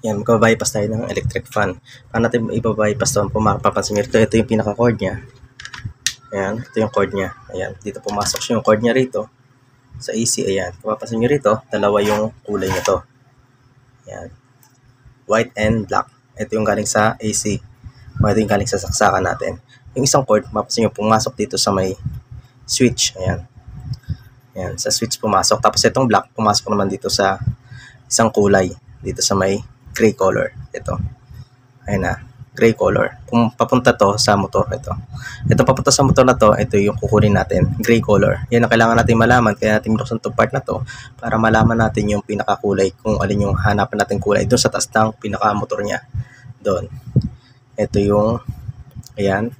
Yan, magbabypass tayo ng electric fan. Paano natin ibabypass ito? Kung nyo rito, ito yung pinaka-cord niya. Ayan, ito yung cord niya. Ayan, dito pumasok siya yung cord niya rito. Sa AC, ayan. Kung mapapansin nyo rito, dalawa yung kulay nito. Ayan. White and black. Ito yung galing sa AC. Ito yung galing sa saksakan natin. Yung isang cord, mapapansin nyo, pumasok dito sa may switch. Ayan. Ayan, sa switch pumasok. Tapos itong black, pumasok naman dito sa isang kulay. Dito sa may gray color. Ito. Ayan na. Gray color. Kung papunta to sa motor, ito. Ito papunta sa motor na to, ito yung kukunin natin. Gray color. Yan ang kailangan natin malaman. Kaya natin binuksan itong part na to para malaman natin yung pinakakulay kung alin yung hanapan natin kulay doon sa taas ng pinakamotor niya. Doon. Ito yung ayan,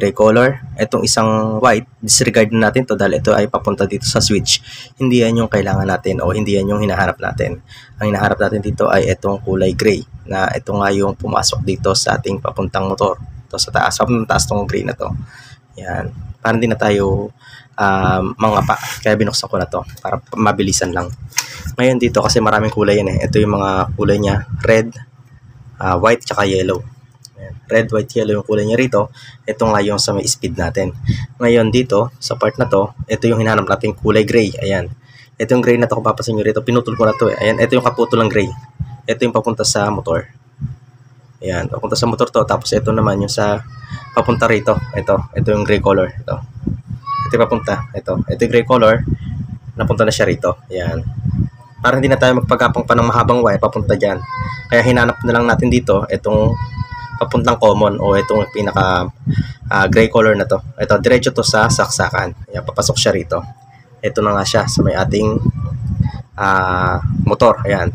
gray color. Itong isang white, disregard na natin to dahil ito ay papunta dito sa switch. Hindi yan yung kailangan natin o hindi yan yung hinahanap natin. Ang hinahanap natin dito ay itong kulay gray na ito nga yung pumasok dito sa ating papuntang motor. Ito sa taas. Papuntang taas tong gray na to. Yan. Para hindi na tayo um, mga pa. Kaya binuksan ko na to para mabilisan lang. Ngayon dito kasi maraming kulay yan eh. Ito yung mga kulay niya. Red, uh, white, tsaka yellow. Red, white, yellow yung kulay niya rito. Ito nga sa may speed natin. Ngayon dito, sa part na to, ito yung hinanap natin kulay gray. Ayan. Ito yung gray na to kung papasin nyo rito. Pinutol ko na to eh. Ayan, ito yung kaputol ng gray. Ito yung papunta sa motor. Ayan, papunta sa motor to. Tapos ito naman yung sa papunta rito. Ito, ito yung gray color. Ito. Ito yung papunta. Ito. Ito yung gray color. Napunta na siya rito. Ayan. Para hindi na tayo magpagapang pa ng mahabang wire papunta dyan. Kaya hinanap na lang natin dito itong papuntang common o itong pinaka uh, gray color na to. Ito, diretso to sa saksakan. Ayan, papasok siya rito. Ito na nga siya sa may ating uh, motor. Ayan.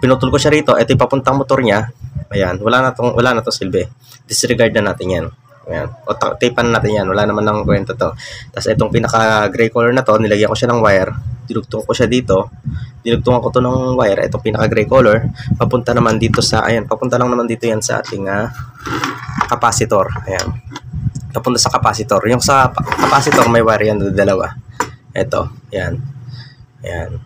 Pinutol ko siya rito. Ito yung papuntang motor niya. Ayan, wala na tong wala na to silbi. Disregard na natin 'yan. Ayan. O tapean natin 'yan. Wala naman nang kwenta to. Tapos itong pinaka gray color na to, nilagyan ko siya ng wire. Dinugtong ko siya dito. Dinugtungan ko to ng wire. Itong pinaka gray color, papunta naman dito sa ayan, papunta lang naman dito 'yan sa ating uh, capacitor. Ayan. Papunta sa capacitor. Yung sa capacitor may wire yan dalawa. Ito, 'yan. Ayan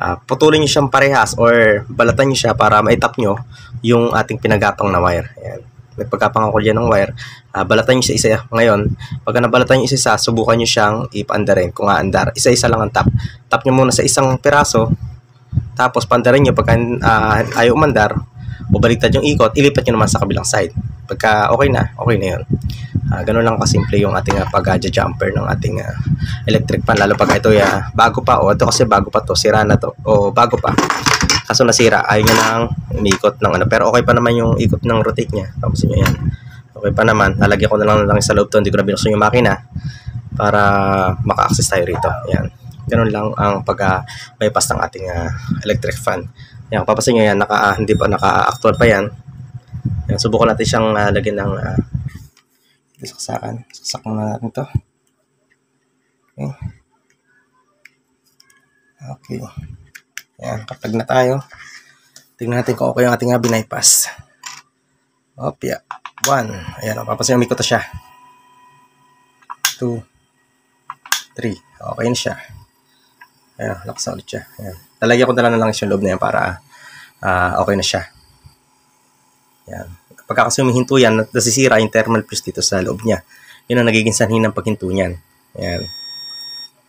uh, putulin nyo siyang parehas or balatan nyo siya para maitap nyo yung ating pinagapang na wire. Ayan. May pagkapang ako dyan ng wire. Uh, balatan nyo sa isa. Ngayon, pag nabalatan nyo isa-isa, subukan nyo siyang ipaandarin kung aandar. Isa-isa lang ang tap. Tap nyo muna sa isang piraso, tapos pandarin nyo pagka uh, ayaw umandar, o baliktad yung ikot, ilipat nyo naman sa kabilang side. Pagka okay na, okay na yun. Uh, ganun lang kasimple yung ating uh, pag-jumper ng ating uh, electric fan. Lalo pag ito uh, bago pa, o ito kasi bago pa to, sira na to, o bago pa. Kaso nasira, ayaw niya nang umikot ng ano. Pero okay pa naman yung ikot ng rotate niya. Tapos nyo yan. Okay pa naman. Lalagyan ko na lang lang sa loob to. Hindi ko na binuksan yung makina para maka-access tayo rito. Yan. Ganun lang ang pag-bypass ng ating uh, electric fan. Yan, papasin nyo yan, naka, uh, hindi pa naka-actual pa yan. Yan, subukan natin siyang uh, lagyan ng uh, saksakan. Saksak muna natin ito. Okay. Okay. Yan, kapag na tayo, tingnan natin kung okay yung ating uh, binaypass. Opya. One. Ayan, papasin umikot na siya. Two. Three. Okay na siya. Ayan, lakas na ulit siya. Ayan. Lalagyan ko na na lang yung loob na yan para uh, okay na siya. Yan. Pagka kasi humihinto yan, nasisira yung thermal fuse dito sa loob niya. Yun ang nagiging sanhi ng paghinto niyan. Yan.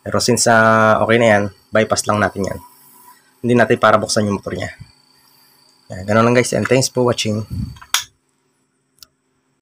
Pero since uh, okay na yan, bypass lang natin yan. Hindi natin para buksan yung motor niya. Yan. Ganun lang guys and thanks for watching.